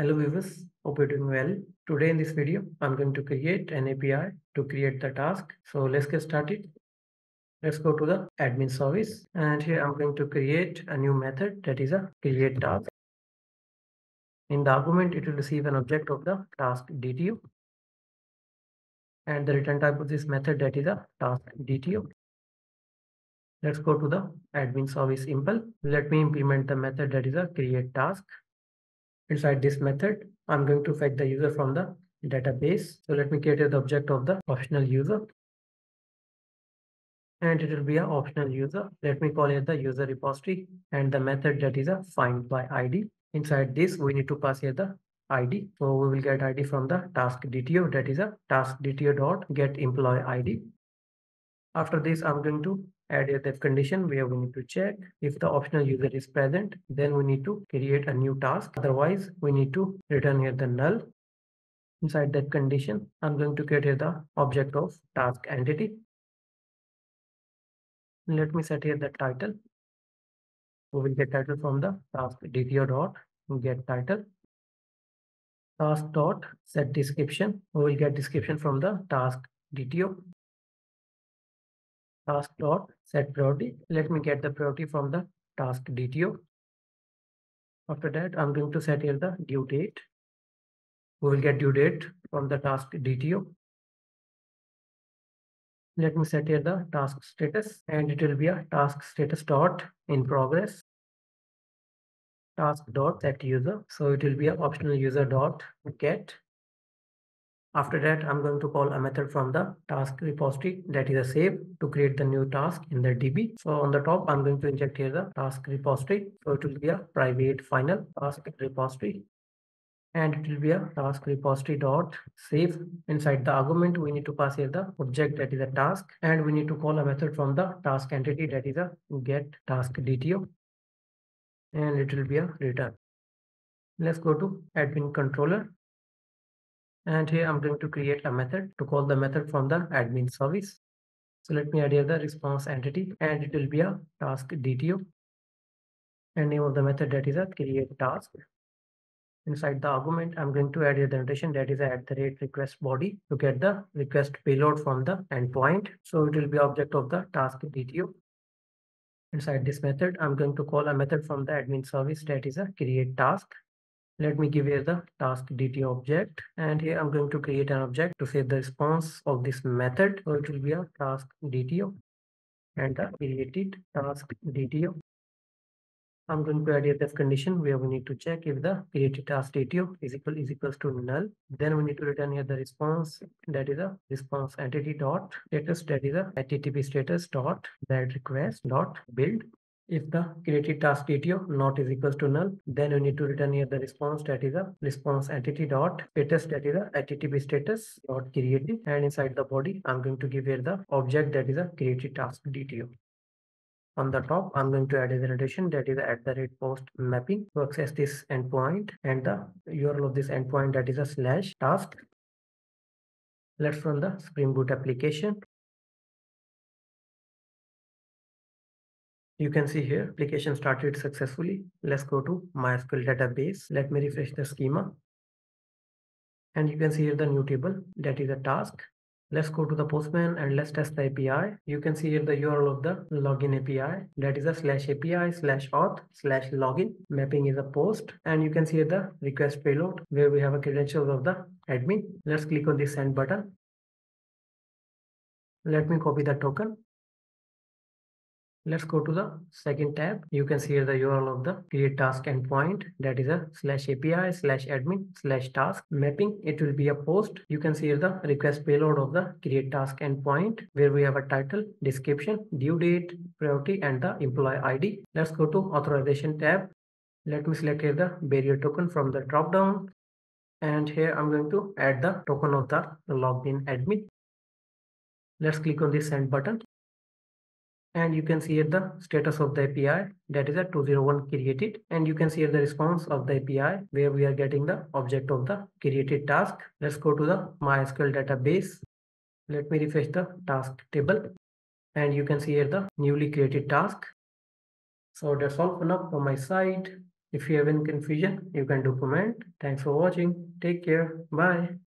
Hello viewers, hope you're doing well. Today in this video, I'm going to create an API to create the task. So let's get started. Let's go to the admin service and here I'm going to create a new method that is a create task. In the argument, it will receive an object of the task DTO and the return type of this method that is a task DTO. Let's go to the admin service impl. Let me implement the method that is a create task. Inside this method, I'm going to fetch the user from the database. So let me create the object of the optional user. And it will be an optional user. Let me call it the user repository and the method that is a find by ID. Inside this, we need to pass here the ID. So we will get ID from the task DTO that is a task DTO dot get employee ID. After this, I'm going to add a def condition where we need to check if the optional user is present, then we need to create a new task. Otherwise, we need to return here the null. Inside that condition, I'm going to create here the object of task entity. Let me set here the title. We will get title from the task DTO dot get title. Task dot set description. We will get description from the task DTO task dot set priority. Let me get the priority from the task DTO. After that, I'm going to set here the due date. We will get due date from the task DTO. Let me set here the task status and it will be a task status dot in progress task dot set user. So it will be an optional user dot get after that, I'm going to call a method from the task repository that is a save to create the new task in the DB. So on the top, I'm going to inject here the task repository. So it will be a private final task repository. And it will be a task repository dot save. Inside the argument, we need to pass here the object that is a task. And we need to call a method from the task entity that is a get task DTO. And it will be a return. Let's go to admin controller and here I'm going to create a method to call the method from the admin service. So let me add here the response entity and it will be a task DTO. And name of the method that is a create task. Inside the argument, I'm going to add here the notation that is at the rate request body to get the request payload from the endpoint. So it will be object of the task DTO. Inside this method, I'm going to call a method from the admin service that is a create task let me give here the task DTO object. And here I'm going to create an object to save the response of this method. So it will be a task DTO and the created task DTO. I'm going to add here this condition where we need to check if the created task DTO is equal is equals to null. Then we need to return here the response that is a response entity dot status that is a HTTP status dot bad request dot build if the created task DTO not is equals to null, then you need to return here the response that is a response entity dot status that is a HTTP status dot created. And inside the body, I'm going to give here the object that is a created task DTO. On the top, I'm going to add a notation that is at the rate post mapping to access this endpoint and the URL of this endpoint that is a slash task. Let's run the Spring Boot application. You can see here application started successfully. Let's go to MySQL database. Let me refresh the schema. And you can see here the new table that is a task. Let's go to the Postman and let's test the API. You can see here the URL of the login API that is a slash API slash auth slash login. Mapping is a post and you can see here the request payload where we have a credentials of the admin. Let's click on the send button. Let me copy the token Let's go to the second tab. You can see here the URL of the create task endpoint that is a slash API slash admin slash task mapping. It will be a post. You can see here the request payload of the create task endpoint where we have a title, description, due date, priority, and the employee ID. Let's go to authorization tab. Let me select here the bearer token from the drop down. And here I'm going to add the token of the logged in admin. Let's click on the send button and you can see here the status of the API that is a 201 created and you can see here the response of the API where we are getting the object of the created task. Let's go to the MySQL database. Let me refresh the task table and you can see here the newly created task. So that's all for now from my side. If you have any confusion, you can do comment. Thanks for watching. Take care. Bye.